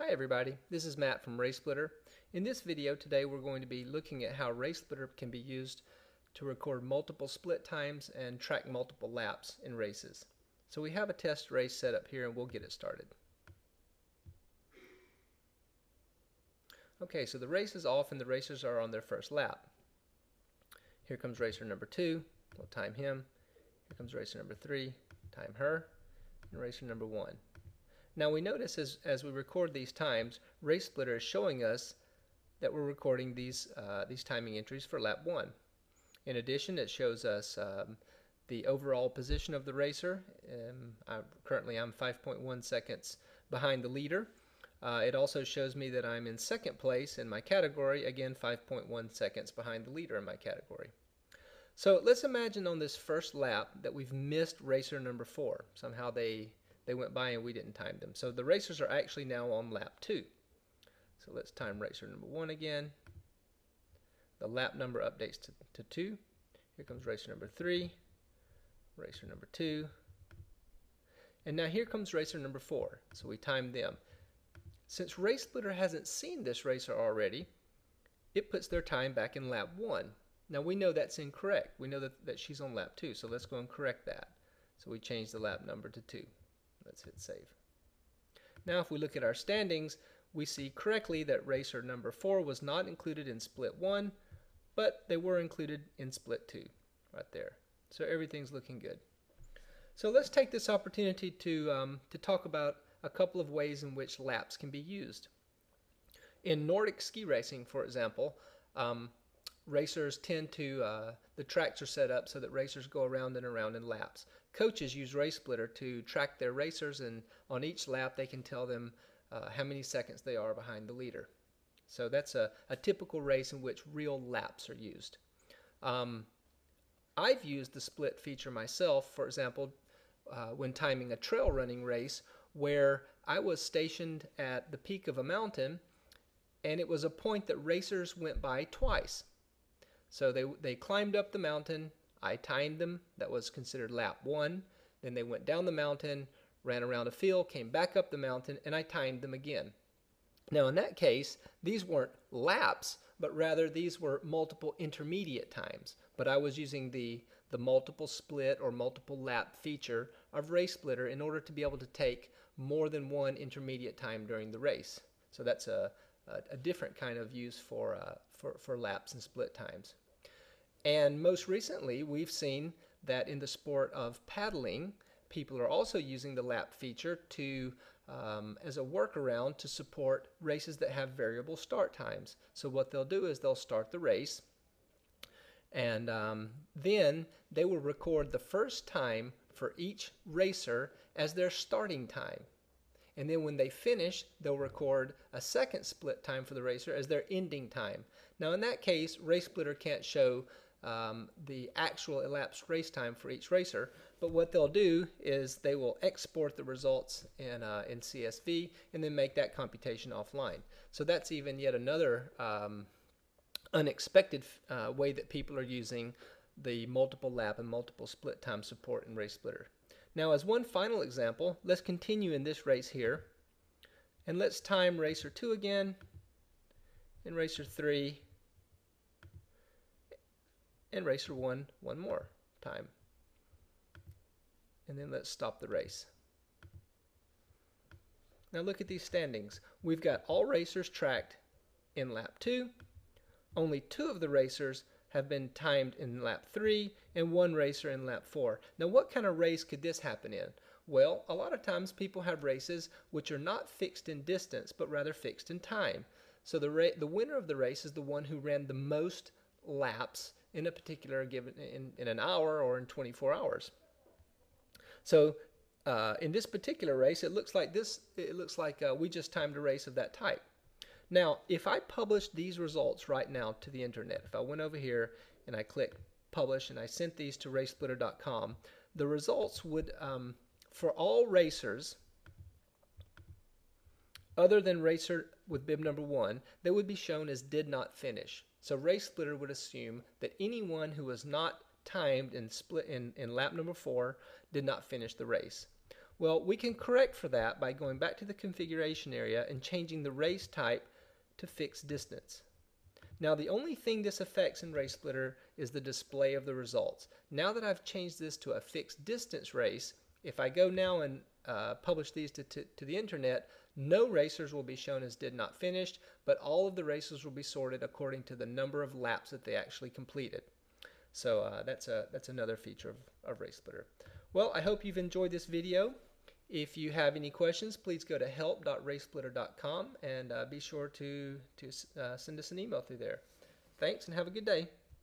Hi everybody, this is Matt from RaceSplitter. In this video today we're going to be looking at how RaceSplitter can be used to record multiple split times and track multiple laps in races. So we have a test race set up here and we'll get it started. Okay, so the race is off and the racers are on their first lap. Here comes racer number two, we'll time him. Here comes racer number three, time her, and racer number one. Now we notice as, as we record these times, RaceSplitter is showing us that we're recording these, uh, these timing entries for lap 1. In addition, it shows us um, the overall position of the racer. Um, I'm, currently, I'm 5.1 seconds behind the leader. Uh, it also shows me that I'm in second place in my category, again 5.1 seconds behind the leader in my category. So let's imagine on this first lap that we've missed racer number 4. Somehow they they went by and we didn't time them. So the racers are actually now on lap two. So let's time racer number one again. The lap number updates to, to two. Here comes racer number three, racer number two. And now here comes racer number four. So we time them. Since RaceSplitter hasn't seen this racer already, it puts their time back in lap one. Now we know that's incorrect. We know that, that she's on lap two, so let's go and correct that. So we change the lap number to two. Hit save. Now if we look at our standings, we see correctly that racer number 4 was not included in split 1, but they were included in split 2 right there. So everything's looking good. So let's take this opportunity to, um, to talk about a couple of ways in which laps can be used. In Nordic ski racing, for example, um, racers tend to, uh, the tracks are set up so that racers go around and around in laps. Coaches use RaceSplitter to track their racers, and on each lap they can tell them uh, how many seconds they are behind the leader. So that's a, a typical race in which real laps are used. Um, I've used the split feature myself, for example, uh, when timing a trail running race where I was stationed at the peak of a mountain and it was a point that racers went by twice. So they, they climbed up the mountain. I timed them. That was considered lap one. Then they went down the mountain, ran around a field, came back up the mountain, and I timed them again. Now, in that case, these weren't laps, but rather these were multiple intermediate times. But I was using the, the multiple split or multiple lap feature of RaceSplitter in order to be able to take more than one intermediate time during the race. So that's a, a, a different kind of use for, uh, for, for laps and split times. And most recently, we've seen that in the sport of paddling, people are also using the lap feature to um, as a workaround to support races that have variable start times. So what they'll do is they'll start the race, and um, then they will record the first time for each racer as their starting time. And then when they finish, they'll record a second split time for the racer as their ending time. Now, in that case, RaceSplitter can't show um, the actual elapsed race time for each racer, but what they'll do is they will export the results in, uh, in CSV and then make that computation offline. So that's even yet another um, unexpected uh, way that people are using the multiple lap and multiple split time support in RaceSplitter. Now as one final example, let's continue in this race here. And let's time racer 2 again, and racer 3, and racer 1 one more time. And then let's stop the race. Now look at these standings. We've got all racers tracked in lap 2. Only two of the racers have been timed in lap 3 and one racer in lap 4. Now what kind of race could this happen in? Well, a lot of times people have races which are not fixed in distance but rather fixed in time. So the, the winner of the race is the one who ran the most laps in a particular given in, in an hour or in 24 hours. So uh, in this particular race, it looks like this. It looks like uh, we just timed a race of that type. Now, if I published these results right now to the internet, if I went over here and I clicked publish and I sent these to racesplitter.com, the results would, um, for all racers, other than racer with bib number one, they would be shown as did not finish. So RaceSplitter would assume that anyone who was not timed in split in, in lap number four did not finish the race. Well, we can correct for that by going back to the configuration area and changing the race type to fixed distance. Now the only thing this affects in RaceSplitter is the display of the results. Now that I've changed this to a fixed distance race, if I go now and uh, publish these to, to, to, the internet, no racers will be shown as did not finished, but all of the racers will be sorted according to the number of laps that they actually completed. So uh, that's, a, that's another feature of, of RaceSplitter. Well, I hope you've enjoyed this video. If you have any questions, please go to help.racesplitter.com and uh, be sure to, to uh, send us an email through there. Thanks and have a good day.